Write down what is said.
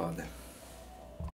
foda.